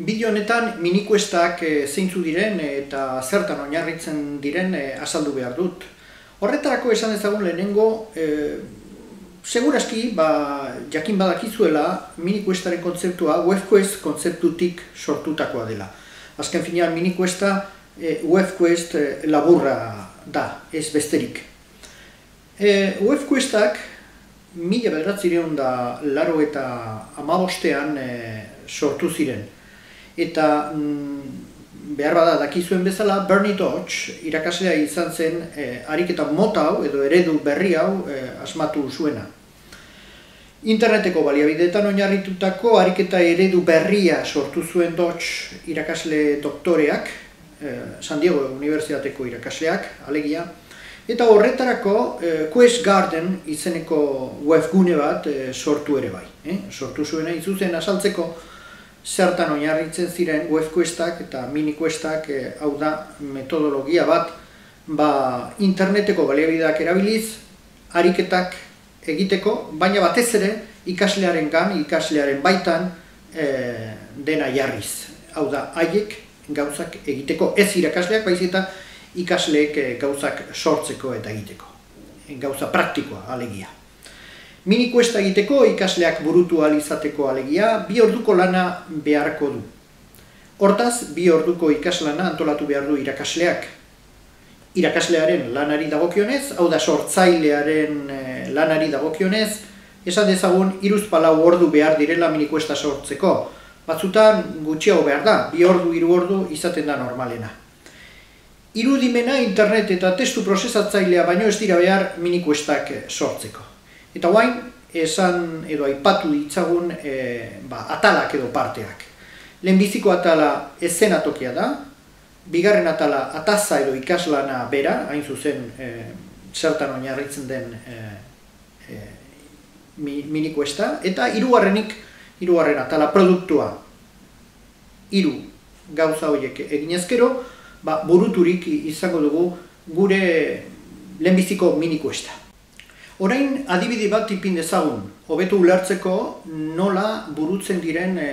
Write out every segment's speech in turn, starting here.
Bideo honetan minikuestak e, zeintzu diren eta zertan oinarritzen diren e, azaldu behar dut. Horretarako esan ezagun lehenengo, e, segurazki, ba, jakin badakizuela, minikuestaren kontzeptua WebQuest kontzeptutik sortutakoa dela. Azken finean, minikuesta e, WebQuest e, laburra da, ez besterik. E, WebQuestak, mila bederatzireun da laro eta amabostean e, sortu ziren eta mm, behar bada dakizuen bezala Bernie Dodge irakaslea izan zen e, ariketa mota hau edo eredu berri hau e, asmatu zuena. Interneteko baliabideetan oinarritutako ariketa eredu berria sortu zuen Dodge irakasle doktoreak, e, San Diego Unibertsitateko irakasleak, alegia, eta horretarako e, Quest Garden izeneko webgune bat e, sortu ere bai. Eh? Sortu zuena izuzen asaltzeko zertan oinarritzen ziren webquestak eta minikuestak e, hau da metodologia bat ba, interneteko baliabideak erabiliz ariketak egiteko, baina batez ere ikaslearen gan, ikaslearen baitan e, dena jarriz. Hau da, haiek gauzak egiteko ez irakasleak, baiz eta ikasleek e, gauzak sortzeko eta egiteko. Gauza praktikoa, alegia. Minikuesta egiteko ikasleak burutu izateko alegia, bi orduko lana beharko du. Hortaz, bi orduko ikaslana antolatu behar du irakasleak. Irakaslearen lanari dagokionez, hau da sortzailearen eh, lanari dagokionez, esan dezagun iruz palau ordu behar direla minikuesta sortzeko. Batzutan gutxiago behar da, bi ordu, hiru ordu izaten da normalena. Irudimena internet eta testu prozesatzailea baino ez dira behar minikuestak sortzeko. Eta guain, esan edo aipatu ditzagun e, ba, atalak edo parteak. Lehenbiziko atala ezenatokia da, bigarren atala ataza edo ikaslana bera, hain zuzen e, zertan oinarritzen den e, e, miniko ez da, eta hirugarrenik hirugarren atala produktua, hiru gauza horiek eginezkero, ba, buruturik izango dugu gure lehenbiziko miniko ez da. Orain adibide bat ipin dezagun, hobetu ulertzeko nola burutzen diren e,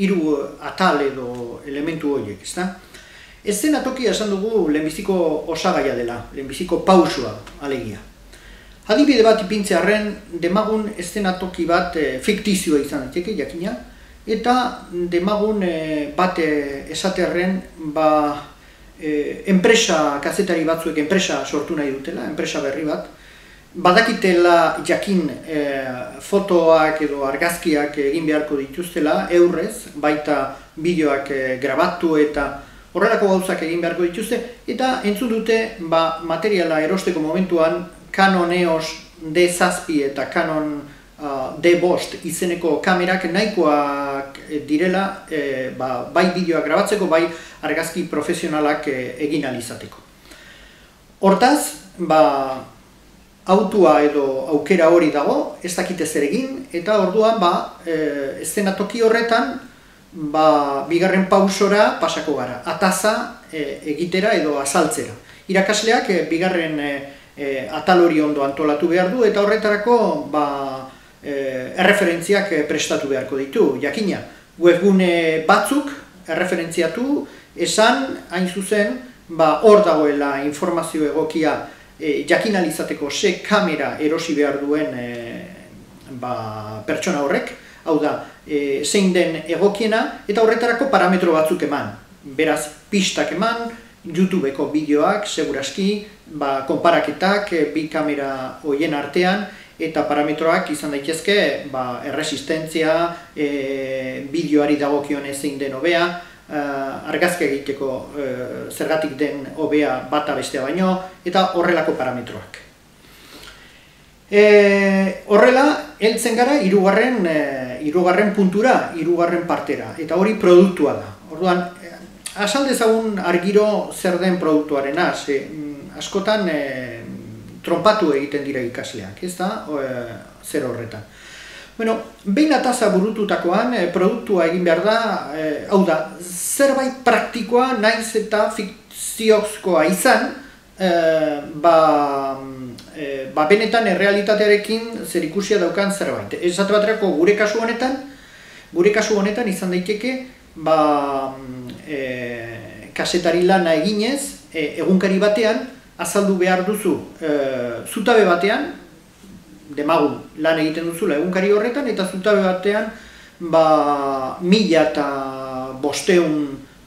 hiru atal edo elementu horiek, ezta? Ez zen atokia esan dugu lehenbiziko osagaia dela, lehenbiziko pausua alegia. Adibide bat ipintzearen demagun ez zen atoki bat e, fiktizioa izan daiteke jakina, eta demagun e, bat e, esatearen ba, e, enpresa, kazetari batzuek enpresa sortu nahi dutela, enpresa berri bat, badakitela jakin e, fotoak edo argazkiak egin beharko dituztela eurrez, baita bideoak e, grabatu eta horrelako gauzak egin beharko dituzte eta entzun dute ba, materiala erosteko momentuan Canon EOS D7 eta Canon uh, D5 izeneko kamerak nahikoak direla e, ba, bai bideoak grabatzeko, bai argazki profesionalak e, egin alizateko. Hortaz, ba, autua edo aukera hori dago, ez dakite zer egin, eta orduan ba, e, toki horretan ba, bigarren pausora pasako gara, ataza e, egitera edo azaltzera. Irakasleak e, bigarren e, e, atal hori ondo antolatu behar du, eta horretarako ba, e, erreferentziak e, prestatu beharko ditu, jakina. Webgune batzuk erreferentziatu, esan, hain zuzen, ba, hor dagoela informazio egokia e, jakin alizateko ze kamera erosi behar duen e, ba, pertsona horrek, hau da, e, zein den egokiena, eta horretarako parametro batzuk eman. Beraz, pistak eman, YouTubeko bideoak, seguraski, ba, konparaketak, e, bi kamera hoien artean, eta parametroak izan daitezke ba, erresistentzia, e, bideoari dagokionez zein den hobea, uh, argazki egiteko uh, zergatik den hobea bata bestea baino eta horrelako parametroak. E, horrela, heltzen gara hirugarren e, puntura, hirugarren partera eta hori produktua da. Orduan, asal dezagun argiro zer den produktuarena, ze mm, askotan e, trompatu egiten dira ikasleak, ez da? zer horretan. Bueno, behin ataza burututakoan, e, produktua egin behar da, e, hau da, zerbait praktikoa naiz eta fikziozkoa izan, e, ba, e, ba benetan errealitatearekin zer ikusia daukan zerbait. Ez baterako gure kasu honetan, gure kasu honetan izan daiteke, ba, e, kasetari lana eginez, e, egunkari batean, azaldu behar duzu e, zutabe batean, demagun lan egiten duzula egunkari horretan, eta zutabe batean ba, mila eta bosteun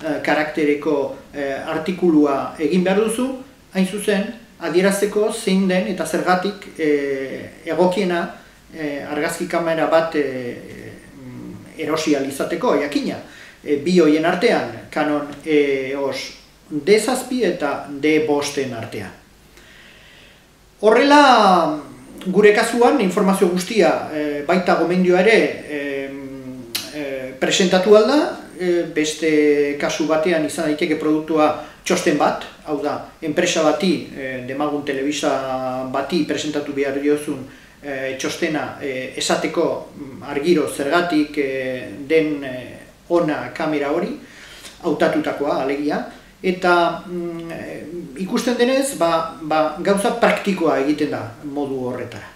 e, karaktereko e, artikulua egin behar duzu, hain zuzen, adierazteko zein den eta zergatik e, egokiena e, argazki kamera bat e, erosializateko, jakina. E, bi hoien artean, kanon EOS D-zazpi eta D-bosten artean. Horrela, gure kasuan, informazio guztia e, baita gomendioa ere e, e, presentatu alda, e, beste kasu batean izan daiteke produktua txosten bat, hau da, enpresa bati, e, demagun telebisa bati presentatu behar diozun e, txostena e, esateko mm, argiro zergatik e, den e, ona kamera hori, hautatutakoa alegia, eta mm, ikusten denez, ba, ba, gauza praktikoa egiten da modu horretara.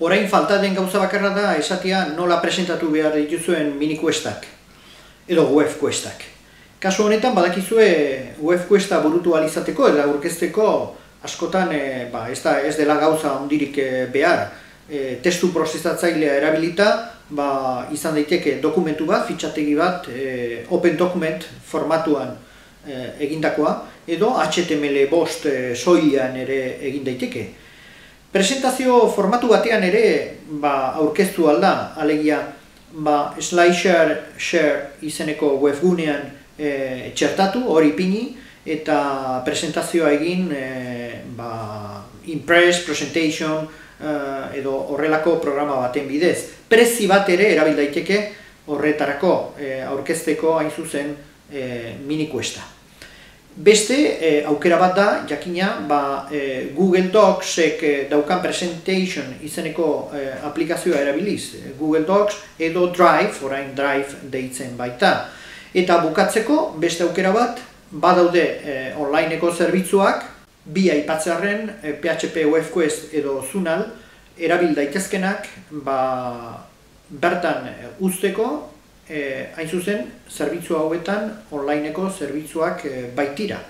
Orain falta den gauza bakarra da esatia nola presentatu behar dituzuen minikuestak edo webkuestak. Kasu honetan badakizue webkuesta burutu alizateko eta aurkezteko askotan e, ba, ez, da, ez dela gauza ondirik e, behar. E, testu prozesatzailea erabilita ba, izan daiteke dokumentu bat, fitxategi bat, e, open document formatuan egindakoa, edo HTML bost e, soilean ere egin daiteke. Presentazio formatu batean ere ba, aurkeztu alda, alegia ba, SlideShare share izeneko webgunean e, txertatu, hori pini, eta presentazioa egin e, ba, Impress, Presentation edo horrelako programa baten bidez. Prezi bat ere erabil daiteke horretarako e, aurkezteko hain zuzen e, minikuesta. Beste e, aukera bat da, jakina, ba, e, Google Docsek e, daukan presentation izeneko e, aplikazioa erabiliz. Google Docs edo Drive, orain Drive deitzen baita. Eta bukatzeko, beste aukera bat, badaude e, onlineko zerbitzuak, bi aipatzearen e, PHP WebQuest edo Zunal, erabil daitezkenak, ba, bertan usteko, e, hain zuzen, zerbitzu hauetan onlineko zerbitzuak e, baitira.